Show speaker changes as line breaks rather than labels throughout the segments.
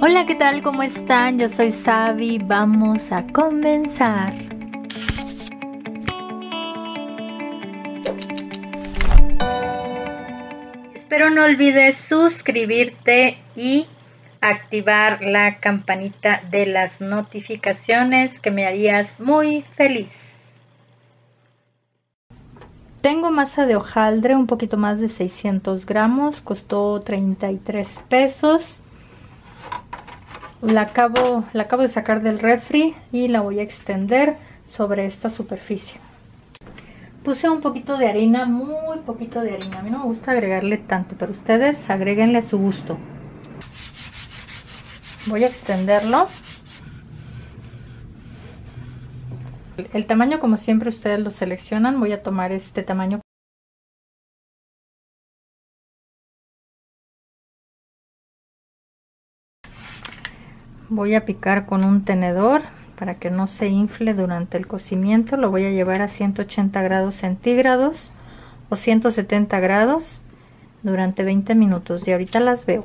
Hola, ¿qué tal? ¿Cómo están? Yo soy Sabi. Vamos a comenzar. Espero no olvides suscribirte y activar la campanita de las notificaciones que me harías muy feliz. Tengo masa de hojaldre, un poquito más de 600 gramos, costó 33 pesos. La acabo, la acabo de sacar del refri y la voy a extender sobre esta superficie. Puse un poquito de harina, muy poquito de harina. A mí no me gusta agregarle tanto, pero ustedes agréguenle a su gusto. Voy a extenderlo. El tamaño, como siempre, ustedes lo seleccionan. Voy a tomar este tamaño. Voy a picar con un tenedor para que no se infle durante el cocimiento. Lo voy a llevar a 180 grados centígrados o 170 grados durante 20 minutos. Y ahorita las veo.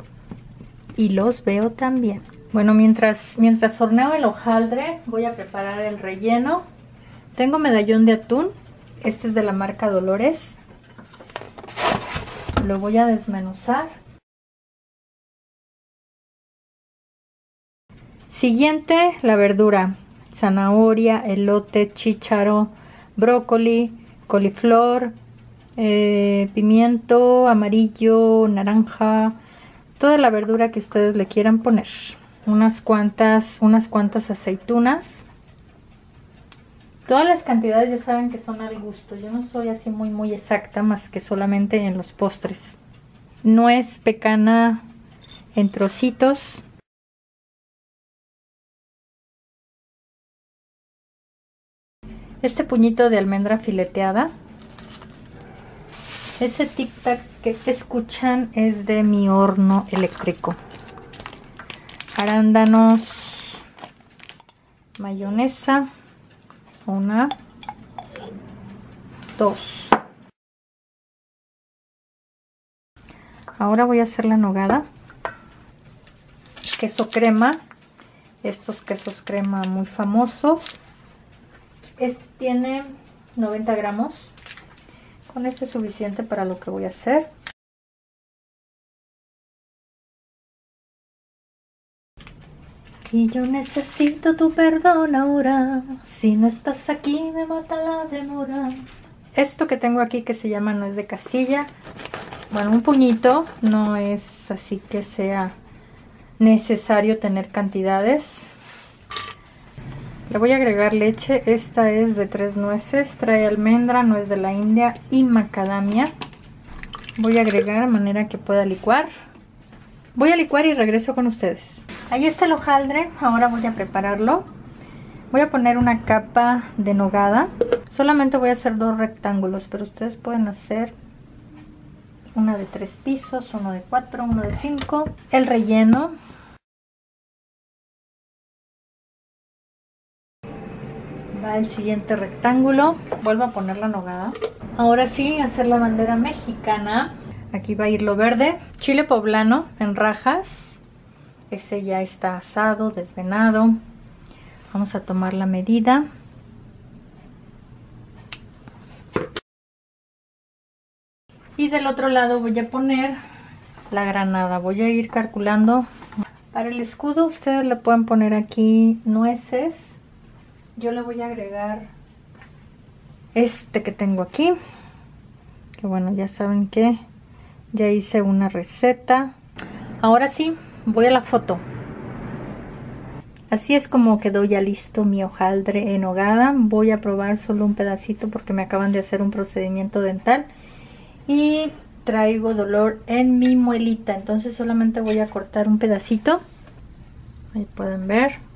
Y los veo también. Bueno, mientras, mientras horneo el hojaldre, voy a preparar el relleno. Tengo medallón de atún. Este es de la marca Dolores. Lo voy a desmenuzar. Siguiente, la verdura. Zanahoria, elote, chícharo, brócoli, coliflor, eh, pimiento amarillo, naranja, toda la verdura que ustedes le quieran poner unas cuantas, unas cuantas aceitunas. Todas las cantidades ya saben que son al gusto. Yo no soy así muy muy exacta más que solamente en los postres. Nuez pecana en trocitos. Este puñito de almendra fileteada. Ese tic-tac que escuchan es de mi horno eléctrico arándanos, mayonesa, una, dos. Ahora voy a hacer la nogada. Queso crema, estos quesos crema muy famosos. Este tiene 90 gramos. Con este es suficiente para lo que voy a hacer. Y yo necesito tu perdón ahora. Si no estás aquí me mata la demora. Esto que tengo aquí que se llama no es de Castilla. Bueno, un puñito. No es así que sea necesario tener cantidades. Voy a agregar leche. Esta es de tres nueces. Trae almendra, nuez de la India y macadamia. Voy a agregar a manera que pueda licuar. Voy a licuar y regreso con ustedes. Ahí está el hojaldre, ahora voy a prepararlo. Voy a poner una capa de nogada. Solamente voy a hacer dos rectángulos, pero ustedes pueden hacer una de tres pisos, uno de cuatro, uno de cinco. El relleno. Va el siguiente rectángulo. Vuelvo a poner la nogada. Ahora sí, hacer la bandera mexicana. Aquí va a ir lo verde. Chile poblano en rajas ese ya está asado, desvenado. Vamos a tomar la medida. Y del otro lado voy a poner la granada. Voy a ir calculando. Para el escudo ustedes le pueden poner aquí nueces. Yo le voy a agregar este que tengo aquí. Que bueno, ya saben que ya hice una receta. Ahora sí, voy a la foto. Así es como quedó ya listo mi hojaldre en hogada. Voy a probar solo un pedacito porque me acaban de hacer un procedimiento dental. Y traigo dolor en mi muelita. Entonces solamente voy a cortar un pedacito. Ahí pueden ver.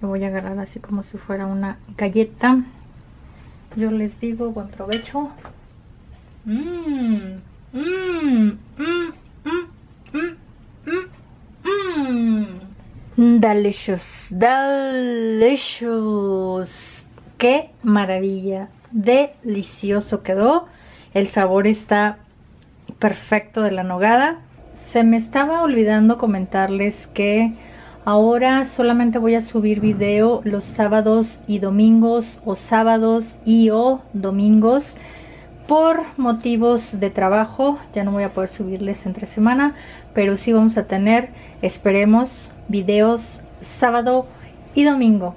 Lo voy a agarrar así como si fuera una galleta. Yo les digo buen provecho. Mmm, mmm, mmm, Delicious, delicious. Qué maravilla. Delicioso quedó. El sabor está perfecto de la nogada. se me estaba olvidando comentarles que ahora solamente voy a subir video los sábados y domingos o sábados y o domingos por motivos de trabajo ya no voy a poder subirles entre semana pero sí vamos a tener esperemos videos sábado y domingo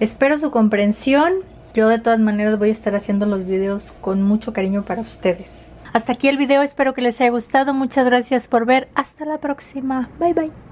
espero su comprensión yo de todas maneras voy a estar haciendo los videos con mucho cariño para ustedes hasta aquí el video, espero que les haya gustado. Muchas gracias por ver. Hasta la próxima. Bye bye.